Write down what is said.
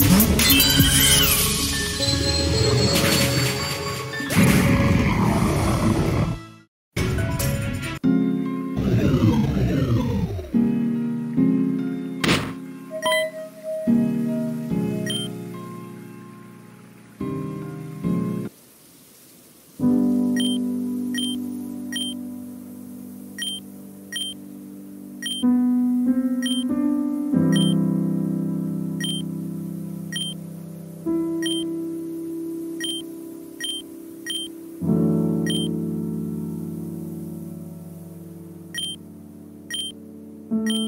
thank mm -hmm. you Música